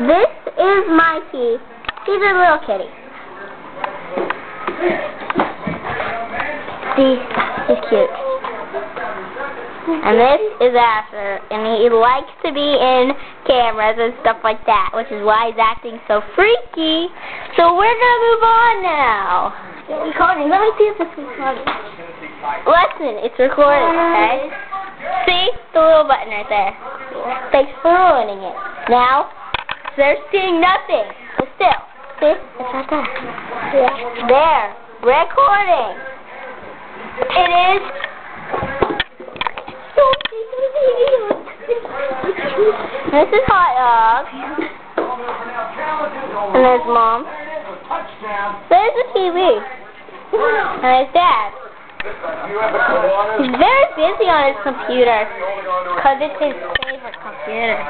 This is Mikey. He's a little kitty. See, he's cute. And this is Asher, and he likes to be in cameras and stuff like that, which is why he's acting so freaky. So we're gonna move on now. Recording. Let me see if this is recording. Listen, it's recording, okay? See the little button right there. Thanks for ruining it. Now, they're seeing nothing. But still, see? It's right there. Yeah. There. Recording. It is. This is Hot Dog. And there's Mom. There's the TV. And there's Dad. He's very busy on his computer. Because it's his favorite computer.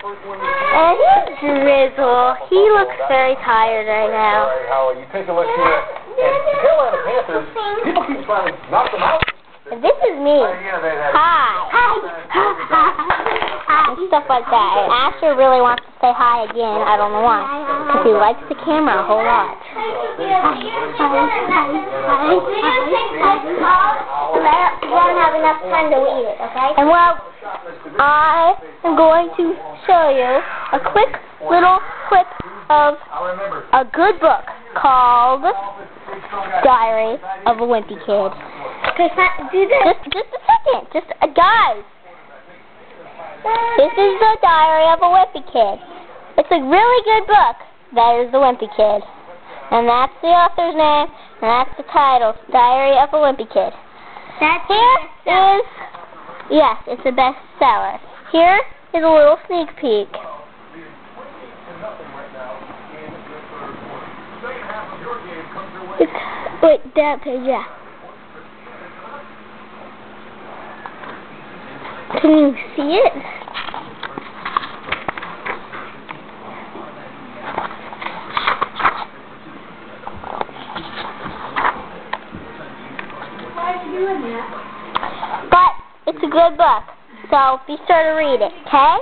And here's Drizzle. He looks very tired right now. How you take a look here, and Carolina Panthers, people keep trying to knock them out. And this is me. Hi. Hi. and stuff like that. And Asher really wants to say hi again. I don't know why. Because he likes the camera a whole lot. We don't have enough time to read it, okay? And well, I am going to show you a quick little clip of a good book called Diary of a Wimpy Kid. Just, just a second. Just, uh, guys. This is the Diary of a Wimpy Kid. It's a really good book. That is the Wimpy Kid. And that's the author's name, and that's the title, Diary of a Wimpy Kid. That's Here is, yes, it's a bestseller. Here is a little sneak peek. Wait, that page, yeah. Can you see it? But it's a good book, so be sure to read it, okay?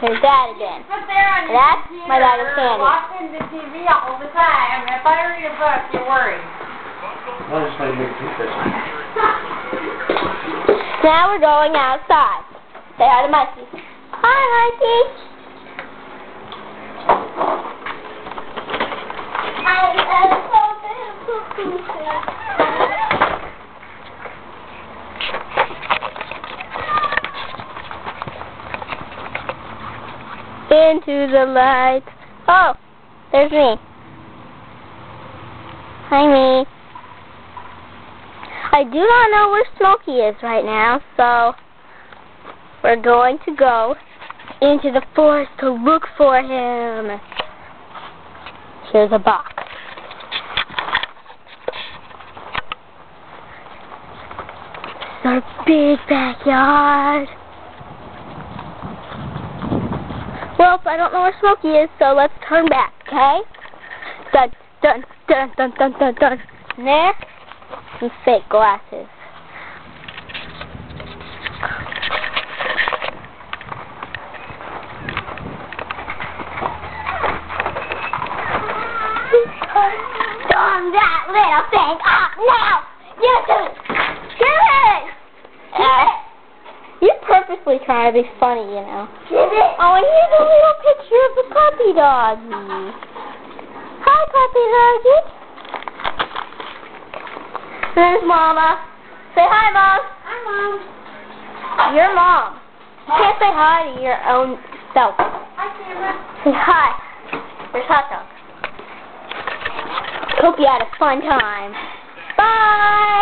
Here's Dad again. Sit there on your That's computer my bag of candy. watching the TV all the time. If I read a book, you're worried. I just made me. Now we're going outside. Say hi to Mikey. Hi, Mikey. Into the light. Oh, there's me. Hi, me. I do not know where Smokey is right now, so we're going to go into the forest to look for him. Here's a box. Our big backyard. Well, I don't know where Smokey is, so let's turn back, okay? Dun, dun, dun, dun, dun, dun, dun. Next some fake glasses. Storm that little thing up now! You do it! Do it! Uh, You're purposely trying to be funny, you know. Oh, and here's a little picture of the puppy doggy. Hi, puppy doggy. There's Mama. Say hi, Mom. Hi, Mom. Your mom. You can't say hi to your own self. Hi, Camera. Say hi. There's hot dog. Hope you had a fun time. Bye.